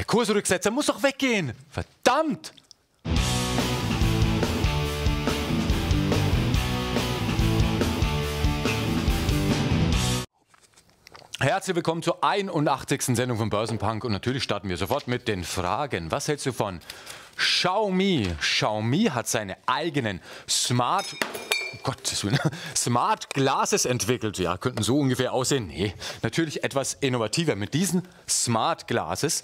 der Kursrücksetzer muss doch weggehen. Verdammt! Herzlich willkommen zur 81. Sendung von Börsenpunk und natürlich starten wir sofort mit den Fragen. Was hältst du von Xiaomi? Xiaomi hat seine eigenen Smart Gottes Willen, Smart Glasses entwickelt. Ja, könnten so ungefähr aussehen. Nee, natürlich etwas innovativer. Mit diesen Smart Glasses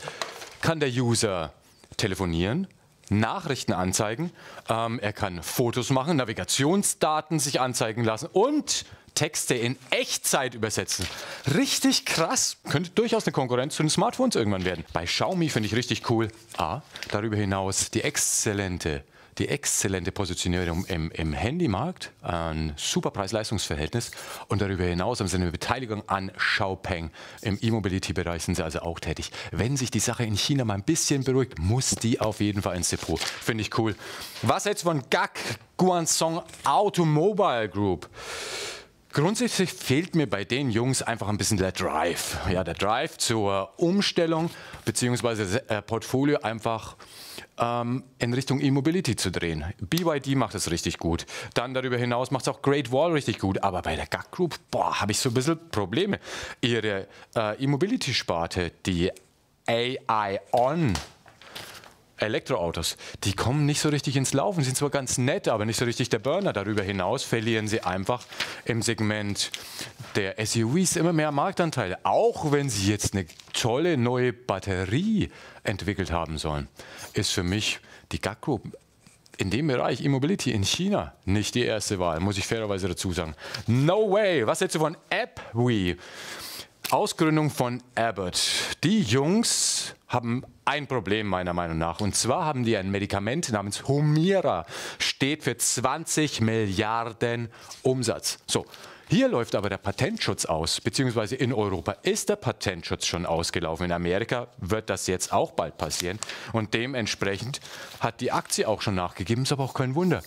kann der User telefonieren, Nachrichten anzeigen, ähm, er kann Fotos machen, Navigationsdaten sich anzeigen lassen und Texte in Echtzeit übersetzen. Richtig krass. Könnte durchaus eine Konkurrenz zu den Smartphones irgendwann werden. Bei Xiaomi finde ich richtig cool. A, darüber hinaus die exzellente die exzellente Positionierung im, im Handymarkt, ein super Preis-Leistungs-Verhältnis und darüber hinaus haben sie eine Beteiligung an Xiaopeng. Im E-Mobility-Bereich sind sie also auch tätig. Wenn sich die Sache in China mal ein bisschen beruhigt, muss die auf jeden Fall ins Depot. Finde ich cool. Was jetzt von GAC Guansong Automobile Group? Grundsätzlich fehlt mir bei den Jungs einfach ein bisschen der Drive. Ja, der Drive zur Umstellung bzw. Äh, Portfolio einfach ähm, in Richtung E-Mobility zu drehen. BYD macht das richtig gut. Dann darüber hinaus macht es auch Great Wall richtig gut. Aber bei der GAC Group, boah, habe ich so ein bisschen Probleme. Ihre äh, E-Mobility-Sparte, die AI On, Elektroautos, die kommen nicht so richtig ins Laufen, sind zwar ganz nett, aber nicht so richtig der Burner. Darüber hinaus verlieren sie einfach im Segment der SUVs immer mehr Marktanteile, auch wenn sie jetzt eine tolle neue Batterie entwickelt haben sollen. Ist für mich die Group in dem Bereich E-Mobility in China nicht die erste Wahl, muss ich fairerweise dazu sagen. No way! Was hältst du von AppWe? Ausgründung von Abbott. Die Jungs haben ein Problem meiner Meinung nach. Und zwar haben die ein Medikament namens Humira, steht für 20 Milliarden Umsatz. So. Hier läuft aber der Patentschutz aus, beziehungsweise in Europa ist der Patentschutz schon ausgelaufen. In Amerika wird das jetzt auch bald passieren. Und dementsprechend hat die Aktie auch schon nachgegeben. Ist aber auch kein Wunder.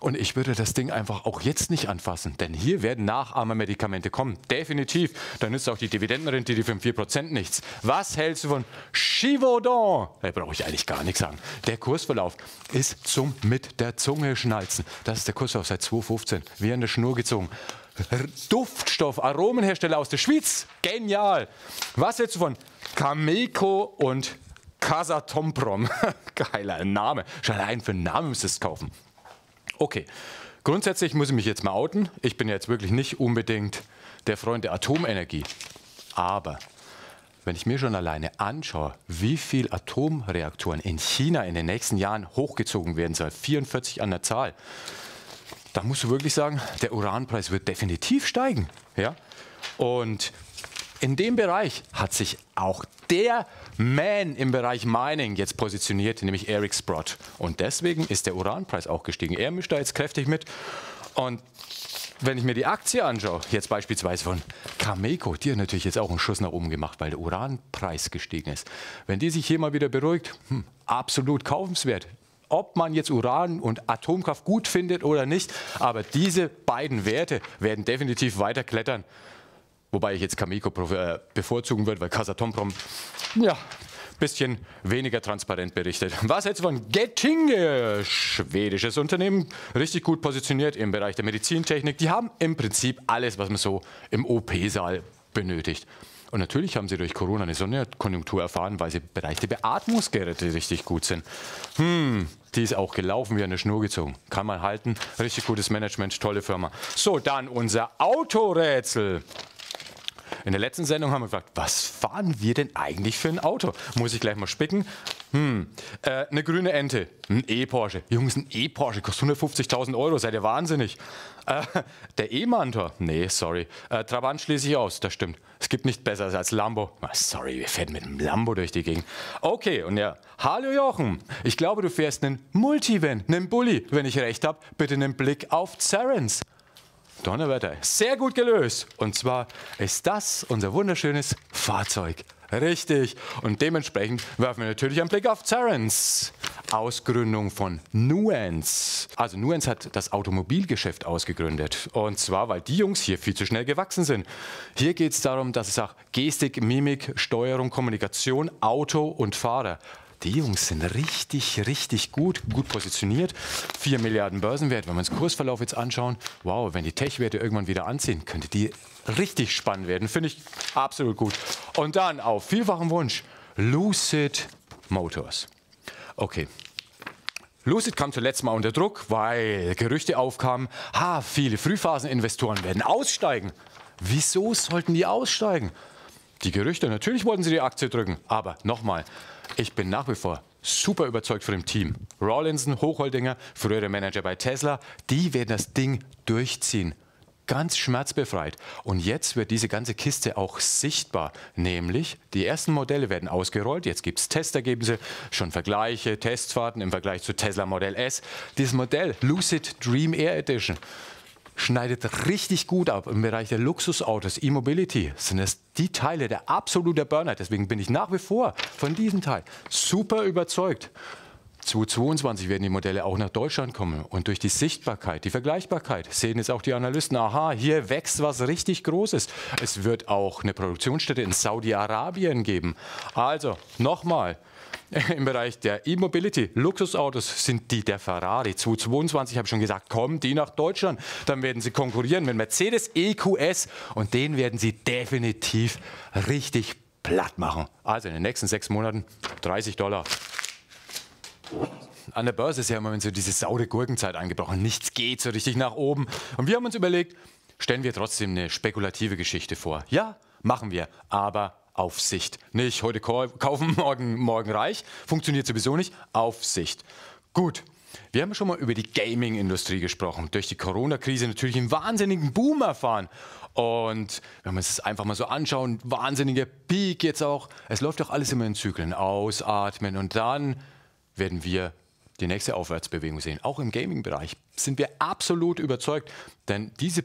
Und ich würde das Ding einfach auch jetzt nicht anfassen, denn hier werden Nachahmermedikamente kommen. Definitiv. Dann ist auch die Dividendenrendite von 4% nichts. Was hältst du von Chivaudon? Da brauche ich eigentlich gar nichts sagen. Der Kursverlauf ist zum mit der Zunge schnalzen. Das ist der Kursverlauf seit 2015. Wie an der Schnur gezogen. Duftstoff, Aromenhersteller aus der Schweiz. Genial. Was hältst du von Cameco und Casa Tomprom? Geiler Name. Schon allein für einen Namen müsstest du es kaufen. Okay, grundsätzlich muss ich mich jetzt mal outen. Ich bin jetzt wirklich nicht unbedingt der Freund der Atomenergie. Aber wenn ich mir schon alleine anschaue, wie viele Atomreaktoren in China in den nächsten Jahren hochgezogen werden soll, 44 an der Zahl, da musst du wirklich sagen, der Uranpreis wird definitiv steigen. Ja? Und in dem Bereich hat sich auch der Man im Bereich Mining jetzt positioniert, nämlich Eric Sprott. Und deswegen ist der Uranpreis auch gestiegen. Er mischt da jetzt kräftig mit. Und wenn ich mir die Aktie anschaue, jetzt beispielsweise von Cameco, die hat natürlich jetzt auch einen Schuss nach oben gemacht, weil der Uranpreis gestiegen ist. Wenn die sich hier mal wieder beruhigt, hm, absolut kaufenswert. Ob man jetzt Uran und Atomkraft gut findet oder nicht, aber diese beiden Werte werden definitiv weiter klettern. Wobei ich jetzt Kamiko äh, bevorzugen würde, weil Casatomprom, ja, bisschen weniger transparent berichtet. Was jetzt von Gettinge, schwedisches Unternehmen, richtig gut positioniert im Bereich der Medizintechnik. Die haben im Prinzip alles, was man so im OP-Saal benötigt. Und natürlich haben sie durch Corona eine Sonderkonjunktur erfahren, weil sie im Bereich der Beatmungsgeräte richtig gut sind. Hm, die ist auch gelaufen wie eine Schnur gezogen. Kann man halten. Richtig gutes Management, tolle Firma. So, dann unser Autorätsel. In der letzten Sendung haben wir gefragt, was fahren wir denn eigentlich für ein Auto? Muss ich gleich mal spicken. Hm, äh, eine grüne Ente, ein E-Porsche. Jungs, ein E-Porsche kostet 150.000 Euro, seid ihr wahnsinnig. Äh, der E-Mantor, nee, sorry. Äh, Trabant schließe ich aus, das stimmt. Es gibt nichts Besseres als Lambo. Sorry, wir fahren mit einem Lambo durch die Gegend. Okay, und ja, hallo Jochen. Ich glaube, du fährst einen Multivan, einen Bulli. Wenn ich recht habe, bitte einen Blick auf Zarens. Donnerwetter, sehr gut gelöst. Und zwar ist das unser wunderschönes Fahrzeug. Richtig. Und dementsprechend werfen wir natürlich einen Blick auf Terence. Ausgründung von Nuance. Also Nuance hat das Automobilgeschäft ausgegründet. Und zwar, weil die Jungs hier viel zu schnell gewachsen sind. Hier geht es darum, dass es auch Gestik, Mimik, Steuerung, Kommunikation, Auto und Fahrer die Jungs sind richtig, richtig gut, gut positioniert. 4 Milliarden Börsenwert. Wenn wir uns Kursverlauf jetzt anschauen, wow, wenn die Tech-Werte irgendwann wieder anziehen, könnte die richtig spannend werden. Finde ich absolut gut. Und dann auf vielfachen Wunsch Lucid Motors. Okay. Lucid kam zuletzt mal unter Druck, weil Gerüchte aufkamen, ha, viele Frühphaseninvestoren werden aussteigen. Wieso sollten die aussteigen? Die Gerüchte, natürlich wollten sie die Aktie drücken, aber nochmal, ich bin nach wie vor super überzeugt von dem Team. Rawlinson, Hochholdinger, frühere Manager bei Tesla, die werden das Ding durchziehen. Ganz schmerzbefreit. Und jetzt wird diese ganze Kiste auch sichtbar. Nämlich, die ersten Modelle werden ausgerollt. Jetzt gibt es Testergebnisse, schon Vergleiche, Testfahrten im Vergleich zu Tesla Modell S. Dieses Modell, Lucid Dream Air Edition, schneidet richtig gut ab im Bereich der Luxusautos, E-Mobility. Sind es die Teile der absolute Burner. Deswegen bin ich nach wie vor von diesem Teil super überzeugt. 2022 werden die Modelle auch nach Deutschland kommen. Und durch die Sichtbarkeit, die Vergleichbarkeit sehen jetzt auch die Analysten, aha, hier wächst was richtig Großes. Es wird auch eine Produktionsstätte in Saudi-Arabien geben. Also, nochmal, im Bereich der E-Mobility, Luxusautos sind die der Ferrari. 2022 habe ich schon gesagt, kommen die nach Deutschland, dann werden sie konkurrieren mit Mercedes EQS und den werden sie definitiv richtig platt machen. Also in den nächsten sechs Monaten 30 Dollar. An der Börse ist ja immer so diese saure Gurkenzeit angebrochen. Nichts geht so richtig nach oben. Und wir haben uns überlegt, stellen wir trotzdem eine spekulative Geschichte vor. Ja, machen wir, aber Aufsicht. Nicht heute kaufen, morgen, morgen reich. Funktioniert sowieso nicht. Aufsicht. Gut. Wir haben schon mal über die Gaming-Industrie gesprochen. Durch die Corona-Krise natürlich einen wahnsinnigen Boom erfahren. Und wenn wir das einfach mal so anschauen, wahnsinniger Peak jetzt auch. Es läuft doch alles immer in Zyklen. Ausatmen und dann werden wir die nächste Aufwärtsbewegung sehen. Auch im Gaming-Bereich sind wir absolut überzeugt, denn diese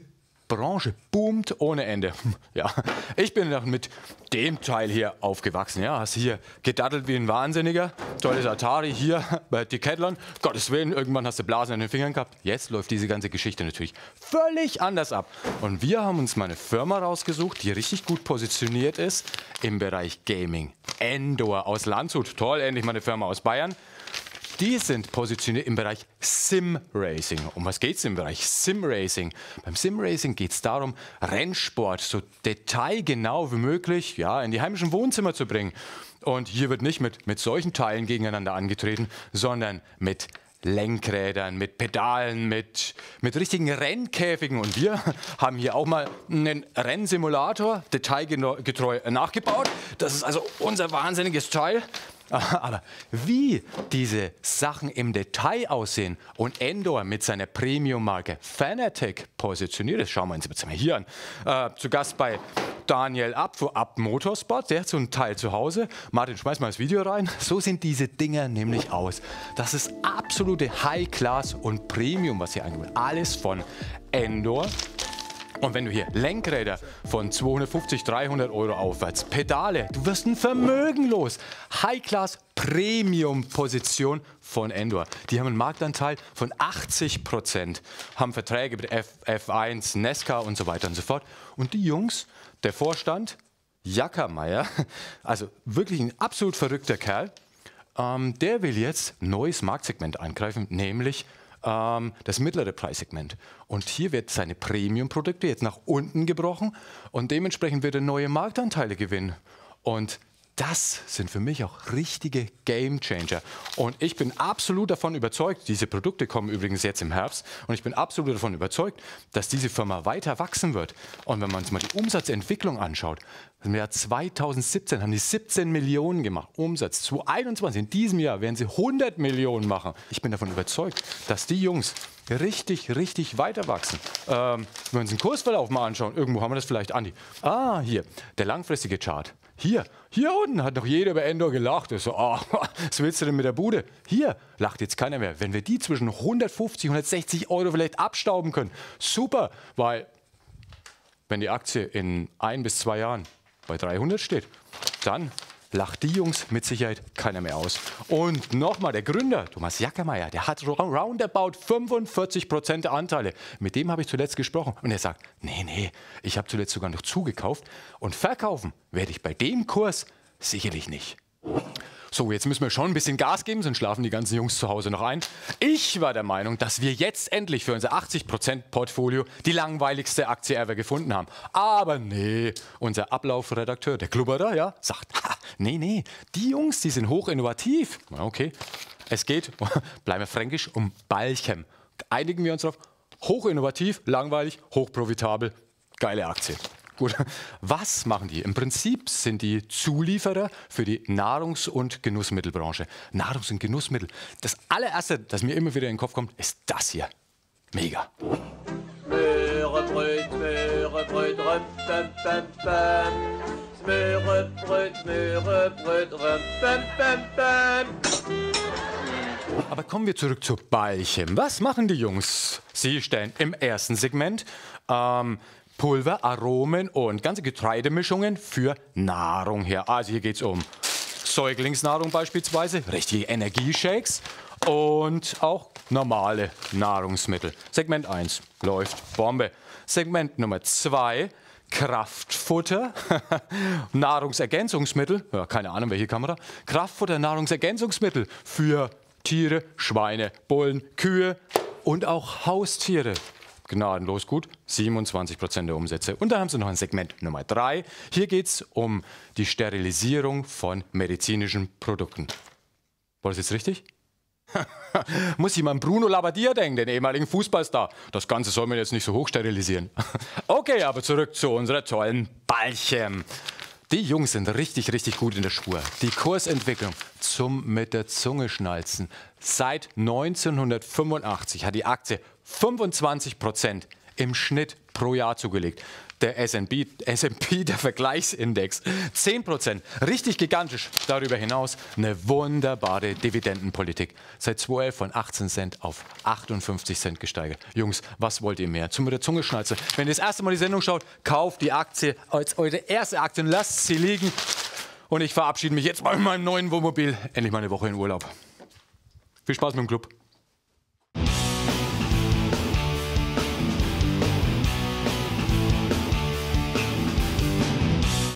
Branche boomt ohne Ende. Ja, ich bin mit dem Teil hier aufgewachsen. Ja, hast hier gedattelt wie ein Wahnsinniger. Tolles Atari hier bei Decathlon. Gottes Willen, irgendwann hast du Blasen in den Fingern gehabt. Jetzt läuft diese ganze Geschichte natürlich völlig anders ab. Und wir haben uns mal eine Firma rausgesucht, die richtig gut positioniert ist im Bereich Gaming. Endor aus Landshut. Toll, endlich mal eine Firma aus Bayern. Die sind positioniert im Bereich Sim Racing. Um was geht es im Bereich Sim Racing? Beim Sim Racing geht es darum, Rennsport so detailgenau wie möglich ja, in die heimischen Wohnzimmer zu bringen. Und hier wird nicht mit, mit solchen Teilen gegeneinander angetreten, sondern mit Lenkrädern, mit Pedalen, mit, mit richtigen Rennkäfigen. Und wir haben hier auch mal einen Rennsimulator detailgetreu nachgebaut. Das ist also unser wahnsinniges Teil. Aber wie diese Sachen im Detail aussehen und Endor mit seiner Premium-Marke Fanatec positioniert ist, schauen wir uns jetzt mal hier an. Äh, zu Gast bei Daniel Ab Ab Motorsport, der hat so ein Teil zu Hause. Martin, schmeiß mal das Video rein. So sehen diese Dinger nämlich aus. Das ist absolute High-Class und Premium, was hier angeht. Alles von Endor. Und wenn du hier Lenkräder von 250, 300 Euro aufwärts, Pedale, du wirst ein Vermögen los. High-Class Premium-Position von Endor. Die haben einen Marktanteil von 80 Prozent, haben Verträge mit F, F1, Nesca und so weiter und so fort. Und die Jungs, der Vorstand, Jackermeier, also wirklich ein absolut verrückter Kerl, ähm, der will jetzt neues Marktsegment angreifen, nämlich ähm, das mittlere Preissegment. Und hier wird seine Premium-Produkte jetzt nach unten gebrochen und dementsprechend wird er neue Marktanteile gewinnen. Und das sind für mich auch richtige Game Changer. Und ich bin absolut davon überzeugt, diese Produkte kommen übrigens jetzt im Herbst, und ich bin absolut davon überzeugt, dass diese Firma weiter wachsen wird. Und wenn man sich mal die Umsatzentwicklung anschaut, im Jahr 2017 haben die 17 Millionen gemacht, Umsatz. 2021, in diesem Jahr werden sie 100 Millionen machen. Ich bin davon überzeugt, dass die Jungs richtig, richtig weiter wachsen. Ähm, wenn wir uns den Kursverlauf mal anschauen, irgendwo haben wir das vielleicht, Andi. Ah, hier, der langfristige Chart. Hier, hier unten hat noch jeder über Endor gelacht. so, oh, was willst du denn mit der Bude? Hier lacht jetzt keiner mehr. Wenn wir die zwischen 150 und 160 Euro vielleicht abstauben können, super, weil wenn die Aktie in ein bis zwei Jahren bei 300 steht, dann lacht die Jungs mit Sicherheit keiner mehr aus. Und nochmal, der Gründer, Thomas Jackermeier, der hat roundabout 45 Prozent der Anteile. Mit dem habe ich zuletzt gesprochen. Und er sagt, nee, nee, ich habe zuletzt sogar noch zugekauft. Und verkaufen werde ich bei dem Kurs sicherlich nicht. So, jetzt müssen wir schon ein bisschen Gas geben, sonst schlafen die ganzen Jungs zu Hause noch ein. Ich war der Meinung, dass wir jetzt endlich für unser 80% Portfolio die langweiligste Aktie ever gefunden haben. Aber nee, unser Ablaufredakteur, der Klubberer, ja, sagt, ha, nee, nee, die Jungs, die sind hoch innovativ. Okay, es geht, bleiben wir fränkisch, um Ballchem. Einigen wir uns darauf, hoch innovativ, langweilig, hochprofitabel, geile Aktie. Gut, was machen die? Im Prinzip sind die Zulieferer für die Nahrungs- und Genussmittelbranche. Nahrungs- und Genussmittel. Das allererste, das mir immer wieder in den Kopf kommt, ist das hier. Mega. Smörebröt, Smörebröt, röm, bäm, bäm, bäm. Smörebröt, Smörebröt, röm, bäm, bäm, bäm. Aber kommen wir zurück zu Ballchen. Was machen die Jungs? Sie stellen im ersten Segment ähm, Pulver, Aromen und ganze Getreidemischungen für Nahrung her. Also hier geht es um Säuglingsnahrung beispielsweise, richtige Energieshakes und auch normale Nahrungsmittel. Segment 1 läuft Bombe. Segment Nummer 2 Kraftfutter, Nahrungsergänzungsmittel, ja, keine Ahnung welche Kamera, Kraftfutter, Nahrungsergänzungsmittel für Tiere, Schweine, Bullen, Kühe und auch Haustiere gnadenlos gut, 27 Prozent der Umsätze. Und da haben Sie noch ein Segment Nummer drei. Hier geht es um die Sterilisierung von medizinischen Produkten. War das jetzt richtig? Muss ich mal an Bruno Labbadia denken, den ehemaligen Fußballstar. Das Ganze soll man jetzt nicht so hoch sterilisieren. okay, aber zurück zu unserer tollen Ballchen. Die Jungs sind richtig, richtig gut in der Spur. Die Kursentwicklung zum mit der Zunge schnalzen. Seit 1985 hat die Aktie 25 Prozent im Schnitt pro Jahr zugelegt. Der S&P, der Vergleichsindex, 10 Prozent. Richtig gigantisch. Darüber hinaus eine wunderbare Dividendenpolitik. Seit 2011 von 18 Cent auf 58 Cent gesteigert. Jungs, was wollt ihr mehr? Zum mit der Zunge schnalzen. Wenn ihr das erste Mal die Sendung schaut, kauft die Aktie als eure erste Aktie und lasst sie liegen. Und ich verabschiede mich jetzt mal in meinem neuen Wohnmobil. Endlich mal eine Woche in Urlaub. Viel Spaß mit dem Club.